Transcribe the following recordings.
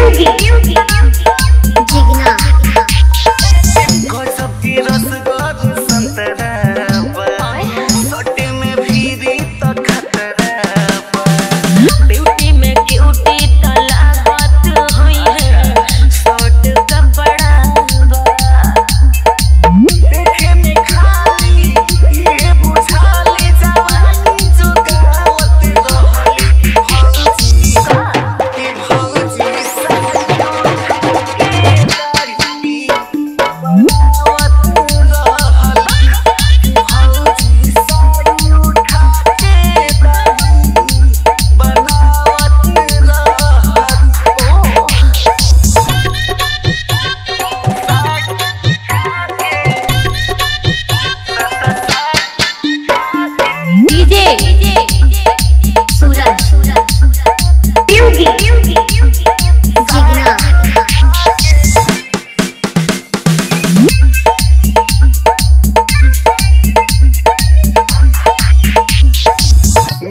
music, music.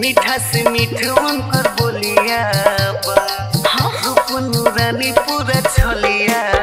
मीठा से मीठ मीठवन कर बोलिया हाँ। रानी पूरा छोलिया।